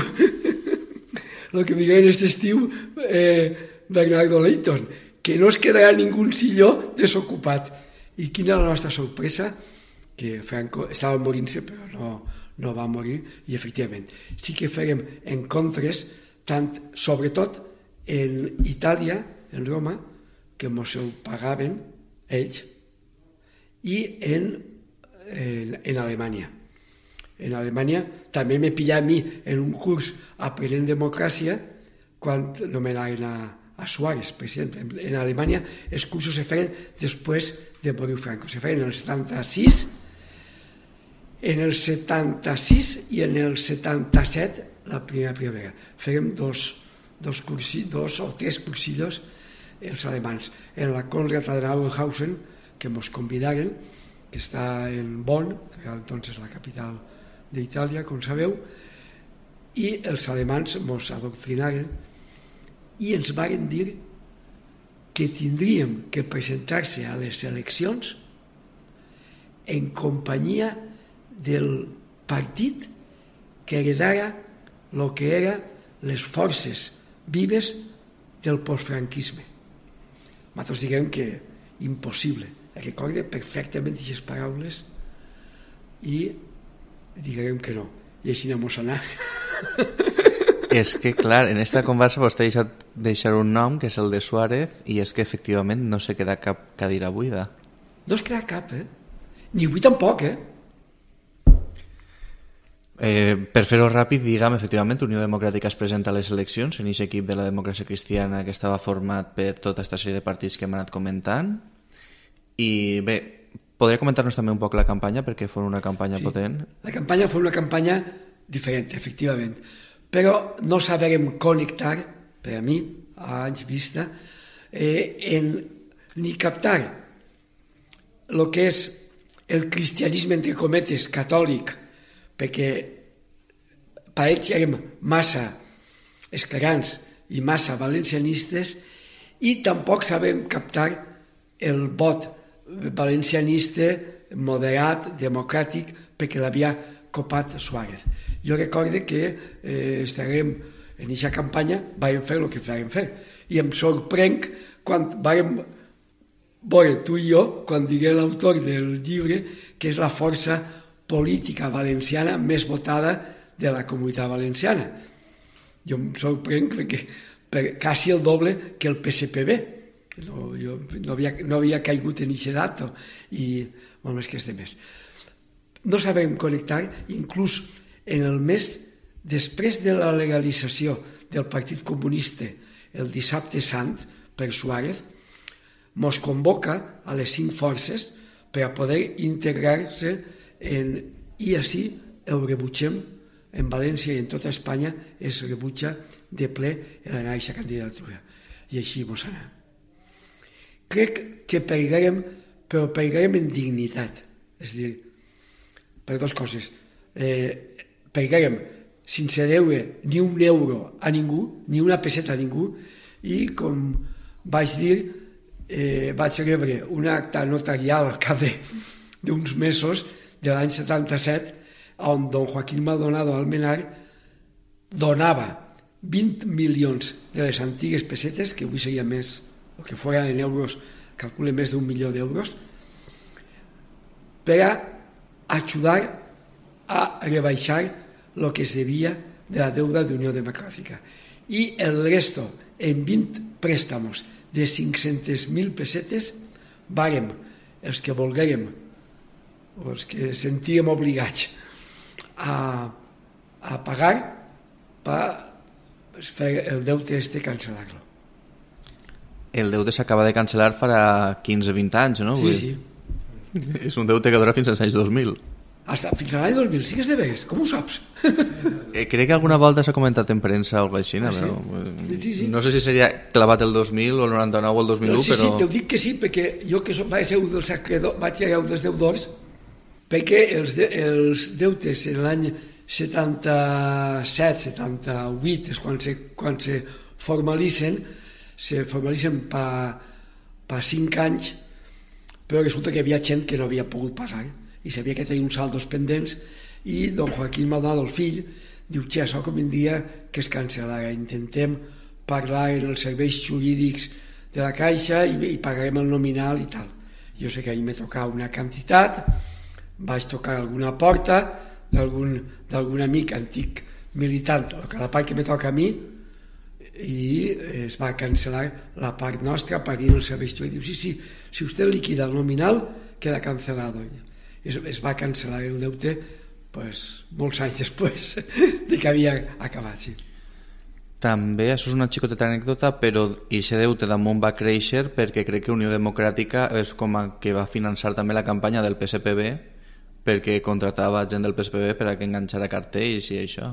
el que me diguen aquest estiu eh, Bernardo Leighton, que no es quedarà ningú silló desocupat. I quina la nostra sorpresa? Que Franco estava morint-se, però no, no va morir, i efectivament sí que farem encontres, tant, sobretot en Itàlia, en Roma, que mos ho pagaven ells, i en, en, en Alemanya. En Alemanya també m'he pillat a mi en un curs aprenent democràcia quan nomenaven a, a Suárez, president. En, en Alemanya els cursos se feien després de morir Franco. Se feien en el 76, en el 76 i en el 77 la primera primavera. Fèiem dos, dos, cursi, dos o tres cursillos els alemans. En la Konrad Adenauerhausen, que ens convidaren, que està en Bonn, que era entonces la capital d'Itàlia, com sabeu, i els alemans ens adoctrinaren i ens varen dir que tindríem que presentar-se a les eleccions en companyia del partit que heredara el que era les forces vives del postfranquisme. Nosaltres diguem que impossible. Recorde perfectament aquestes paraules i diguem que no. I així anem a anar. És que, clar, en esta conversa vostè ha deixat deixar un nom, que és el de Suárez, i és que efectivament no se queda cap cadira buida. No es queda cap, eh? Ni avui tampoc, eh? Eh, per fer-ho ràpid, diguem, efectivament, Unió Democràtica es presenta a les eleccions en aquest equip de la democràcia cristiana que estava format per tota aquesta sèrie de partits que hem anat comentant. I bé, podria comentar-nos també un poc la campanya, perquè fou una campanya sí. potent. La campanya fou una campanya diferent, efectivament, però no sabrem connectar, per a mi, a anys vista, eh, en, ni captar el que és el cristianisme, entre cometes, catòlic, perquè per ells érem massa esclarans i massa valencianistes i tampoc sabem captar el vot valencianista moderat, democràtic, perquè l'havia copat Suárez. Jo recordo que eh, estarem en aquesta campanya, vam fer el que vam fer. I em sorprenc quan vam veure tu i jo, quan digué l'autor del llibre, que és la força política valenciana més votada de la comunitat valenciana. Jo em sorprenc perquè per quasi el doble que el PSPB. No, jo no havia, no havia caigut en aquest dato i molt més que este més. No sabem connectar, inclús en el mes després de la legalització del Partit Comunista el dissabte sant per Suárez, mos convoca a les cinc forces per a poder integrar-se en, i així ho rebutgem en València i en tota Espanya es rebutja de ple l'anar a aquesta candidatura. I així mos anar. Crec que pegarem, però pegarem en dignitat. És dir, per dues coses. Eh, pegarem sense deure ni un euro a ningú, ni una peseta a ningú, i com vaig dir, eh, vaig rebre un acte notarial al cap d'uns mesos de l'any 77, on don Joaquín Maldonado Almenar donava 20 milions de les antigues pessetes, que avui seria més, o que fora en euros, calcule més d'un milió d'euros, per a ajudar a rebaixar el que es devia de la deuda d'Unió Democràtica. I el resto, en 20 préstamos de 500.000 pessetes, vàrem, els que volguérem, o els que sentíem obligats a, a pagar per fer el deute este cancel·lar-lo. El deute s'acaba de cancel·lar farà 15-20 anys, no? Sí, sí. És un deute que dura fins als anys 2000. Hasta, fins a l'any 2000, sí que és de veres, com ho saps? eh, crec que alguna volta s'ha comentat en premsa o alguna així, ah, sí? però sí, sí, sí. no sé si seria clavat el 2000 o el 99 o el 2001, no, sí, però... Sí, t'ho dic que sí, perquè jo que som, vaig ser un dels acreedors, vaig ser un dels deudors, perquè els, de, els deutes en l'any 77, 78 és quan se, quan se formalitzen, se formalitzen per pa 5 anys, però resulta que hi havia gent que no havia pogut pagar i sabia que tenia uns saldos pendents i don Joaquín Maldonado, el fill, diu, xe, això dia que es cancel·lara, intentem parlar en els serveis jurídics de la caixa i, i pagarem el nominal i tal. Jo sé que ahir m'he tocat una quantitat, vaig tocar alguna porta d'algun amic antic militant, la part que me toca a mi, i es va cancel·lar la part nostra per dir el servei i diu, sí, sí, si usted liquida el nominal, queda cancelado. Es, es va cancel·lar el deute pues, molts anys després de que havia acabat, sí. També, això és una xicoteta anècdota, però aquest deute damunt va créixer perquè crec que Unió Democràtica és com a que va finançar també la campanya del PSPB perquè contratava gent del PSPB per a que enganxara cartells i això.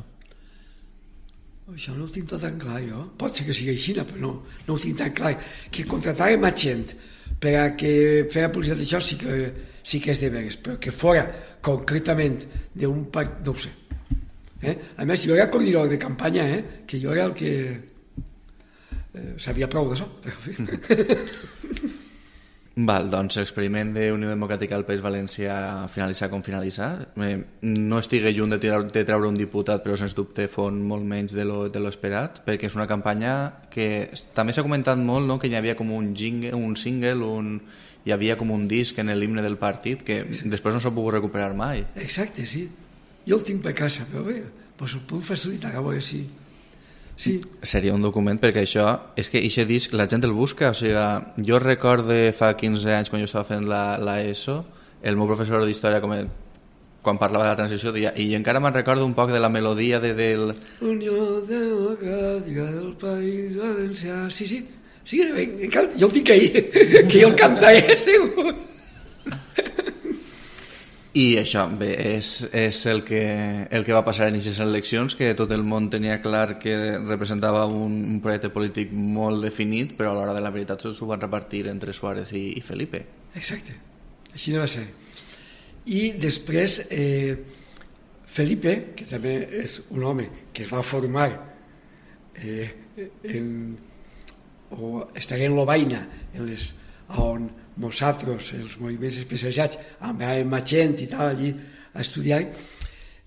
Això no ho tinc tot tan clar, jo. Pot ser que sigui així, però no, no ho tinc tan clar. Que contratàvem a gent per a que feia publicitat d'això sí que, sí que és de veres, però que fora concretament d'un part... no ho sé Eh? A més, jo era coordinador de campanya, eh? que jo era el que eh, sabia prou d'això. Val, doncs l'experiment de Unió Democràtica al País Valencià finalitzar com finalitzar. Eh, no estigui lluny de, tirar, de treure un diputat, però sens dubte fon molt menys de lo, de lo esperat, perquè és una campanya que també s'ha comentat molt no? que hi havia com un, jingle, un single, un, hi havia com un disc en l'himne del partit que sí. després no s'ha pogut recuperar mai. Exacte, sí. Jo el tinc per casa, però bé, doncs el puc facilitar, veure si... Sí. Seria un document perquè això, és que aquest disc la gent el busca, o sigui, jo recorde fa 15 anys quan jo estava fent la, la ESO, el meu professor d'història com quan parlava de la transició deia, i encara me'n recordo un poc de la melodia de, del... Unió Democràtica del País Valencià, sí, sí, sí, jo el tinc ahí, que jo el cantaré, segur. I això, bé, és, és el, que, el que va passar en aquestes eleccions, que tot el món tenia clar que representava un, un projecte polític molt definit, però a l'hora de la veritat s'ho van repartir entre Suárez i, i Felipe. Exacte, així no va ser. I després, eh, Felipe, que també és un home que es va formar eh, en, o estaria en l'Obaina, en les, on nosaltres, els moviments especialitzats, amb gent i tal, allí a estudiar,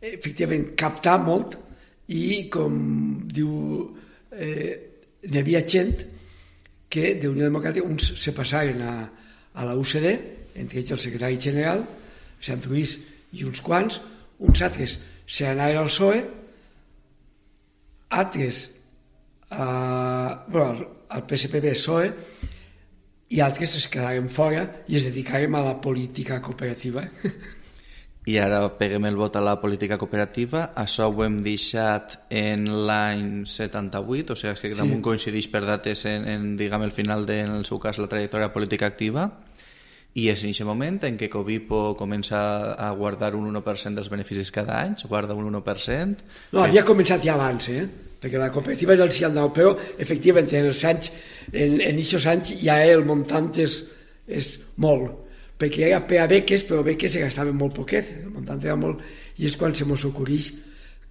efectivament captar molt i, com diu, eh, n'hi havia gent que de Unió Democràtica uns se passaven a, a la UCD, entre ells el secretari general, Sant Lluís i uns quants, uns altres se anaven al PSOE, altres a, bueno, al PSPB-PSOE, i altres es quedaren fora i es dedicarem a la política cooperativa. I ara peguem el vot a la política cooperativa. Això ho hem deixat en l'any 78, o sigui que damunt sí. coincideix per dates en, en diguem, el final de, en el seu cas, la trajectòria política activa. I és en aquest moment en què Covipo comença a guardar un 1% dels beneficis cada any, guarda un 1%. No, havia començat ja abans, eh? Perquè la cooperativa és el 69, però efectivament en els anys, en, en aquests anys ja el muntant és, és molt, perquè era per a beques, però beques se gastaven molt poquet, el muntant era molt, i és quan se mos ocorreix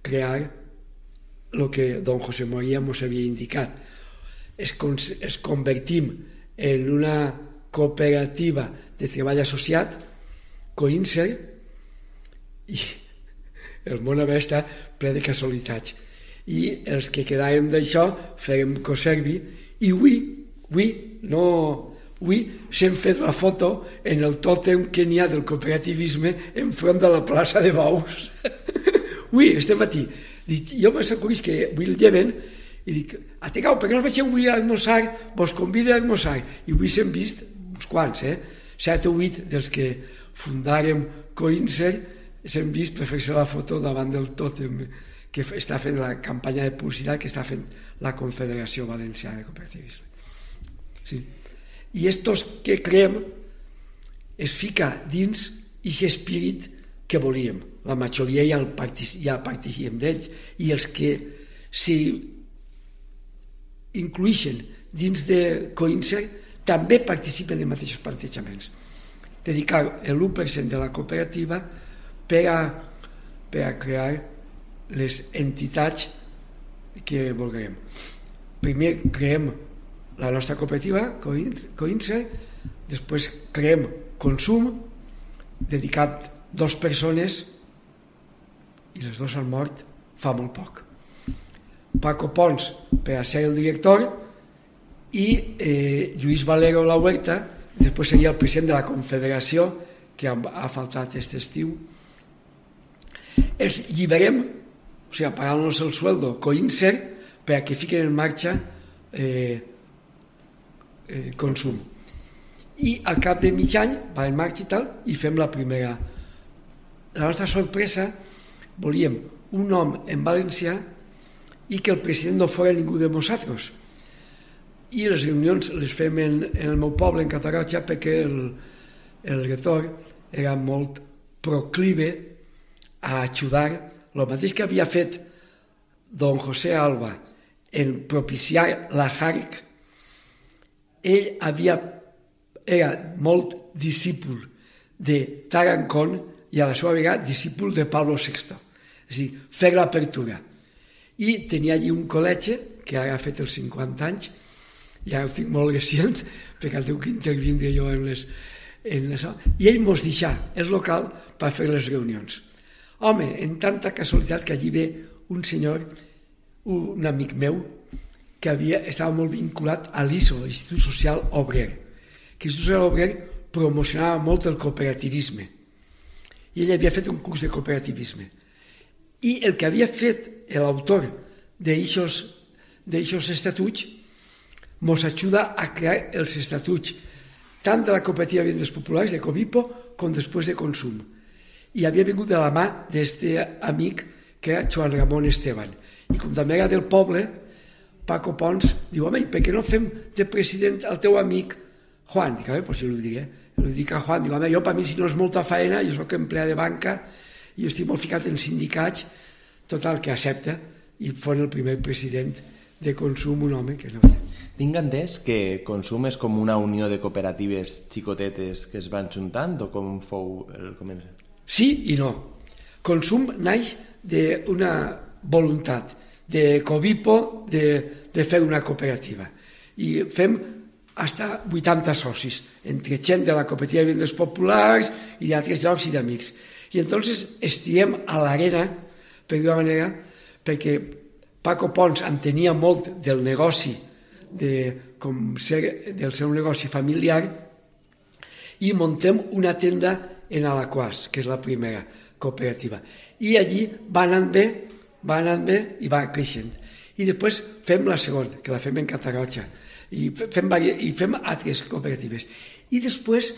crear el que don José María mos havia indicat. Es, es convertim en una cooperativa de treball associat, COINSER, i el món havia estat ple de casualitats i els que quedàvem d'això fèiem coservi i avui, avui, no, avui s'hem fet la foto en el tòtem que n'hi ha del cooperativisme enfront de la plaça de Baus. avui, este matí, dic, jo me s'acudís que avui el lleven i dic, ategau, per què no vegeu avui a almoçar? Vos convida a almoçar. I avui s'hem vist uns quants, eh? Set o vuit dels que fundàrem Coinser s'hem vist per fer-se la foto davant del tòtem que està fent la campanya de publicitat que està fent la Confederació Valenciana de Cooperativisme. Sí. I estos que creem es fica dins aquest espírit que volíem. La majoria ja, el partic ja participem d'ells i els que s'hi incluïxen dins de Coinser també participen de mateixos plantejaments. Dedicar l'1% de la cooperativa per a, per a crear les entitats que vulguem. Primer creem la nostra cooperativa, Coinse, després creem consum, dedicat dos persones i les dues han mort fa molt poc. Paco Pons per a ser el director i eh, Lluís Valero La Huerta, després seria el president de la Confederació, que ha, ha faltat aquest estiu, els lliberem, o sigui, pagant-nos el sueldo coinser, a que fiquen en marxa eh, eh, consum. I al cap de mig any va en marxa i tal, i fem la primera. La nostra sorpresa, volíem un nom en valencià i que el president no fos ningú de nosaltres. I les reunions les fem en, en el meu poble, en Catarroja, perquè el, el rector era molt proclive a ajudar el mateix que havia fet don José Alba en propiciar la HARC, ell havia, era molt discípul de Tarancón i a la seva vegada discípul de Pablo VI. És a dir, fer l'apertura. I tenia allí un col·legi, que ara ha fet els 50 anys, i ara ho tinc molt recient, perquè tengo que intervindre jo en les, en les... I ell mos deixà el local per fer les reunions. Home, en tanta casualitat que allí ve un senyor, un amic meu, que havia, estava molt vinculat a l'ISO, l'Institut Social Obrer, que l'Institut Social Obrer promocionava molt el cooperativisme. I ell havia fet un curs de cooperativisme. I el que havia fet l'autor d'aixòs estatuts mos ajuda a crear els estatuts tant de la cooperativa de vendes populars, de Covipo, com després de consum. I havia vingut de la mà d'aquest amic que era Joan Ramon Esteban. I com també era del poble, Paco Pons diu, home, per què no fem de president el teu amic Juan? Dic, a veure, pues jo li diré. Li dic a Juan, diu, home, jo per mi si no és molta feina, jo sóc empleat de banca, i estic molt ficat en sindicats, total, que accepta, i fon el primer president de consum un home que no sé. Tinc entès que Consum és com una unió de cooperatives xicotetes que es van juntant o com fou el començament? Sí i no. Consum naix d'una voluntat de Covipo de, de fer una cooperativa. I fem hasta 80 socis, entre gent de la cooperativa de vendes populars i d'altres llocs i d'amics. I entonces estiem a l'arena, per dir manera, perquè Paco Pons entenia molt del negoci de, com ser, del seu negoci familiar i muntem una tenda en Alaquàs, que és la primera cooperativa. I allí va anant bé, va anant bé i va creixent. I després fem la segona, que la fem en Catarroja, i fem, i fem altres cooperatives. I després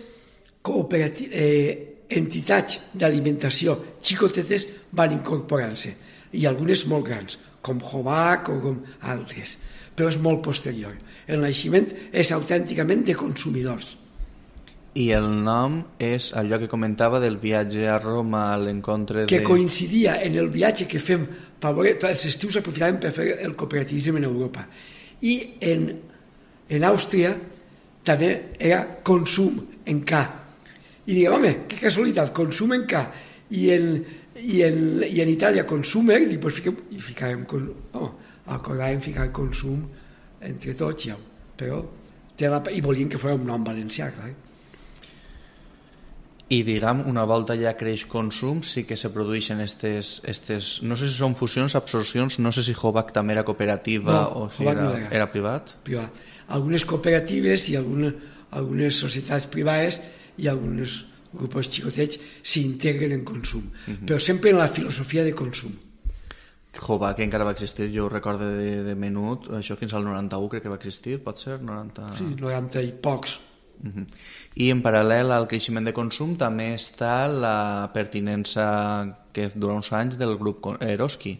eh, entitats d'alimentació xicotetes van incorporant-se, i algunes molt grans, com Jovac o com altres però és molt posterior. El naixement és autènticament de consumidors. I el nom és allò que comentava del viatge a Roma a l'encontre de... Que coincidia en el viatge que fem per veure, els estius aprofitaven per fer el cooperativisme en Europa. I en, en Àustria també era consum en K. I diguem, home, que casualitat, consum en K. I en, i en, i en Itàlia consumer, dic, pues fiquem, i ficàvem, oh, acordàvem ficar consum entre tots, ja, però té la, i volien que fos un nom valencià, clar. I diguem, una volta ja creix consum, sí que se produeixen estes, estes no sé si són fusions, absorcions, no sé si Jovac també era cooperativa no, o si era, no era. era privat. Privat. Algunes cooperatives i algunes, algunes societats privades i alguns grups xicotets s'integren en consum, uh. -huh. però sempre en la filosofia de consum. Jova, que encara va existir, jo ho recordo de, de menut, això fins al 91 crec que va existir, pot ser? 90... Sí, 90 i pocs. Uh -huh. I en paral·lel al creixement de consum també està la pertinença que dura uns anys del grup Eroski.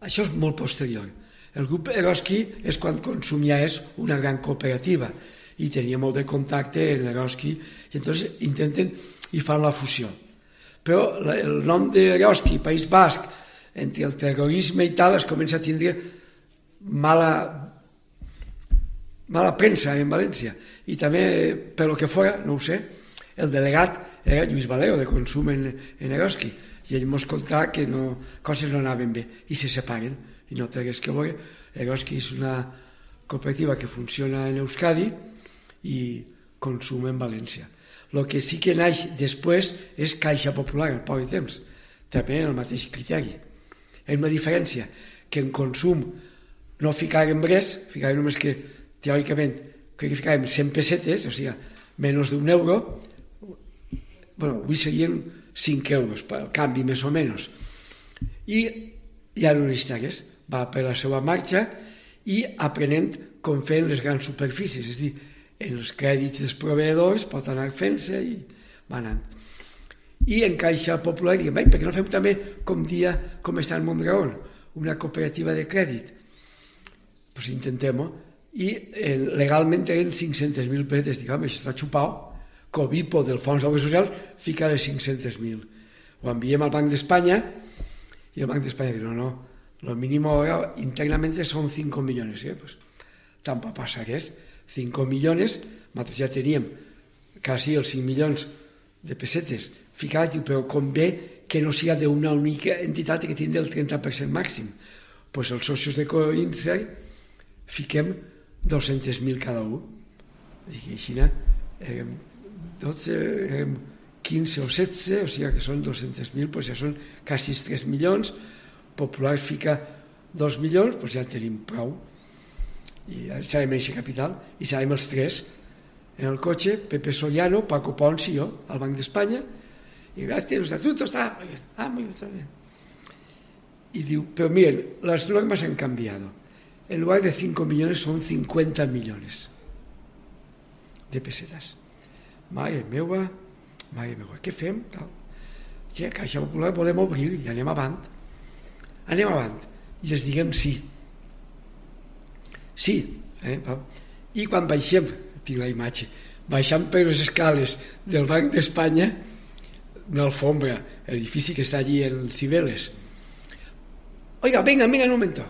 Això és molt posterior. El grup Eroski és quan Consum ja és una gran cooperativa i tenia molt de contacte en Eroski i entonces intenten i fan la fusió. Però el nom d'Eroski, País Basc, entre el terrorisme i tal es comença a tindre mala mala premsa en València. I també per lo que fora, no ho sé el delegat era Lluís Valero de Consum en, en Eroski. I ell mos contà que no, coses no anaven bé i se separen. I no té res que veure Eroski és una cooperativa que funciona en Euskadi i Consum en València. El que sí que naix després és Caixa Popular, el poc temps també en el mateix criteri. Ha una diferència que en consum no ficàrem res, ficàrem només que, teòricament, crec que ficàrem 100 pessetes, o sigui, menys d'un euro, bueno, avui serien 5 euros pel canvi, més o menys. I ja no necessitaràs, va per la seva marxa i aprenent com feien les grans superfícies, és a dir, en els crèdits dels proveïdors pot anar fent-se i va anant. I en Caixa Popular diguem, per què no fem també com dia, com està el Mondragón, una cooperativa de crèdit? Pues intentem-ho. I eh, legalment tenen 500.000 pessetes. Dic, home, això està xupat. Covipo del Fons d'Obres Socials fica les 500.000. Ho enviem al Banc d'Espanya i el Banc d'Espanya diu, no, no, lo mínimo ahora internamente son 5 millones. ¿eh? Pues, tampoc passa res. 5 milions, nosaltres ja teníem quasi els 5 milions de pessetes ficats, però convé que no sigui d'una única entitat que tingui el 30% màxim. Doncs pues els socis de Coinser fiquem 200.000 cada un. Dic, així, eh, 12, eh, 15 o 16, o sigui que són 200.000, doncs ja són quasi 3 milions, Popular fica 2 milions, doncs ja tenim prou. I serem eixa capital, i serem els tres en el cotxe, Pepe Soriano, Paco Pons i jo, al Banc d'Espanya, i gràcies, los estatutos, está muy bien, ah, muy bien, está bien. Y miren, las normas han cambiado. En lugar de 5 millones son 50 millones de pesetas. Mare meua, mare meua, què fem? Tal. Ja, Caixa Popular volem obrir i anem avant. Anem avant. I els diguem sí. Sí. Eh? I quan baixem, tinc la imatge, baixant per les escales del Banc d'Espanya, una alfombra, edifici que està allí en Cibeles. Oiga, venga, venga un momento.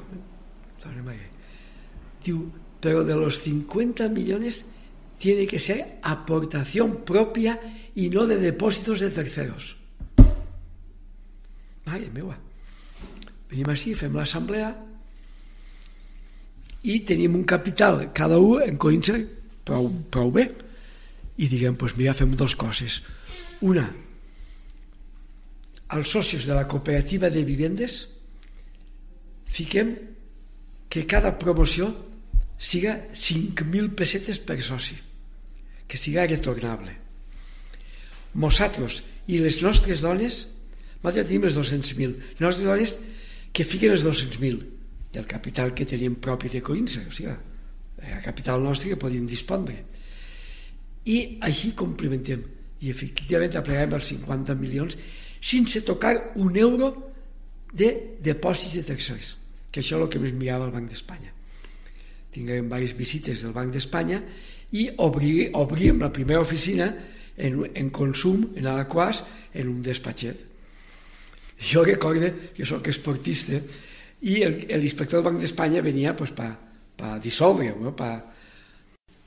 Diu, pero de los 50 millones tiene que ser aportación propia y no de depósitos de terceros. Mare meua. Venim així, fem l'assemblea i tenim un capital, cada un en coincer prou, prou bé. I diguem, doncs mira, fem dues coses. Una, als socis de la cooperativa de vivendes fiquem que cada promoció siga 5.000 pessetes per soci, que siga retornable. Nosaltres i les nostres dones, nosaltres tenim les 200.000, les nostres dones que fiquen els 200.000 del capital que tenim propi de Coinsa, o sigui, el capital nostre que podíem dispondre. I així complementem. I efectivament apleguem els 50 milions sense tocar un euro de depòsits de tercers, que això és el que més mirava el Banc d'Espanya. Tinguem diverses visites del Banc d'Espanya i obríem la primera oficina en, en consum, en Alaquàs, en un despatxet. Jo recordo, jo sóc esportista, i l'inspector del Banc d'Espanya venia pues, per pa dissoldre, no? pa...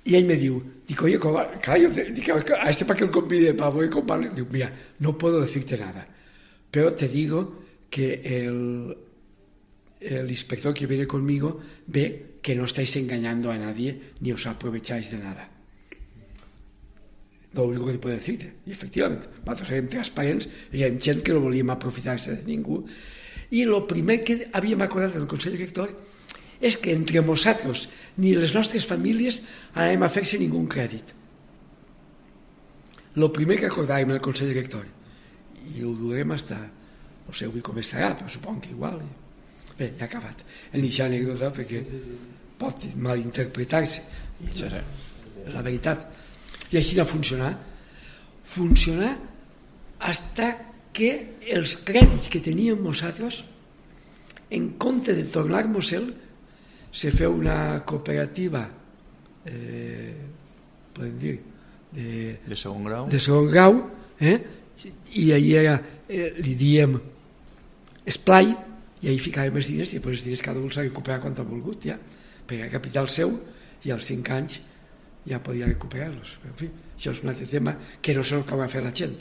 i ell me diu, dic, oye, com, clar, yo dic, a este para que el convide, para voy con Digo, mira, no puedo decirte nada, pero te digo que el, el inspector que viene conmigo ve que no estáis engañando a nadie ni os aprovecháis de nada. Lo único que puedo decirte. I efectivament, nosaltres érem transparents, hi ha gent que no volíem aprofitar-se de ningú. I el primer que havíem acordat en el Consell Director és que entre nosaltres ni les nostres famílies anem a fer-se ningú crèdit. El primer que acordàvem en el Consell Director i ho durem fins no sé avui com estarà, però suponc que igual. Bé, ja acabat. En aquesta anècdota perquè pot malinterpretar-se. I això és la veritat. I així no funcionar. Funcionar hasta que els crèdits que teníem nosaltres, en compte de tornar-nos-el, se feu una cooperativa, eh, podem dir, de, de segon grau, de segon grau eh? i allà eh, li diem esplai i ahir ficàvem els diners i després els diners cada un s'ha recuperat quan ha volgut ja, perquè capital seu i als 5 anys ja podia recuperar-los. En fi, això és un altre tema que no sé el que va fer la gent.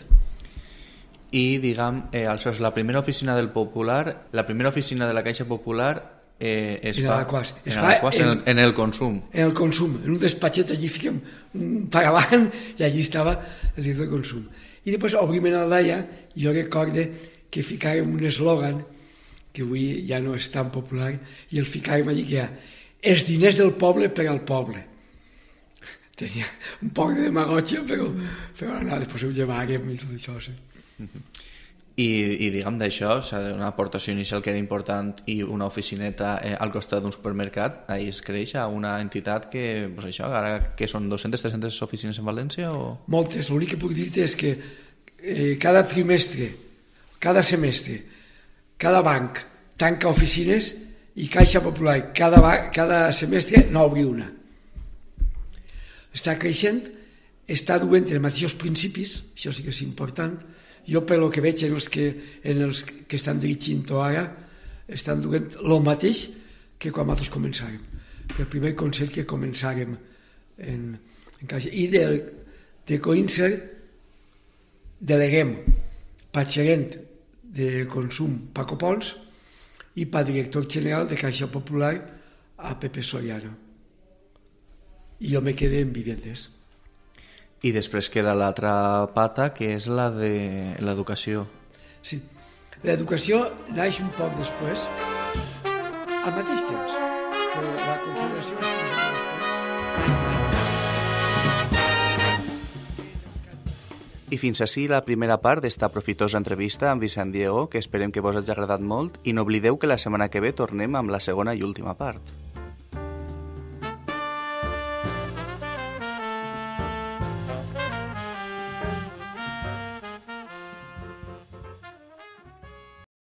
I diguem, eh, això és la primera oficina del Popular. La primera oficina de la Caixa Popular eh, es en fa. Es en, fa Alaquàs, en, el, en el consum. en el consum, en un despatxet allí fiquem un pagavant i allí estava el director de consum. I després obrim en el Daia i jo recorde que ficàvem un eslògan que avui ja no és tan popular, i el ficàvem allí que hi ha els diners del poble per al poble. Tenia un poc de demagògia, però, però no, després ho llevàrem i tot això. Sí. I, i diguem d'això, s'ha de una aportació inicial que era important i una oficineta eh, al costat d'un supermercat, ahir es creix a una entitat que, pues això, ara que són 200-300 oficines en València o... Moltes, l'únic que puc dir-te és que eh, cada trimestre, cada semestre, cada banc tanca oficines i Caixa Popular cada, cada semestre n'obri una. Està creixent, està duent els mateixos principis, això sí que és important, jo pel que veig en els que, en els que estan dirigint ara estan duent el mateix que quan nosaltres començàrem. El primer consell que començàrem en, en Caixa. I de, de Coinser deleguem pa gerent de consum Paco Pons i pa director general de Caixa Popular a Pepe Soriano. I jo me quedé en vivendes. I després queda l'altra pata, que és la de l'educació. Sí. L'educació naix un poc després, al mateix temps, I fins així la primera part d'esta profitosa entrevista amb Vicent Diego, que esperem que vos hagi agradat molt, i no oblideu que la setmana que ve tornem amb la segona i última part.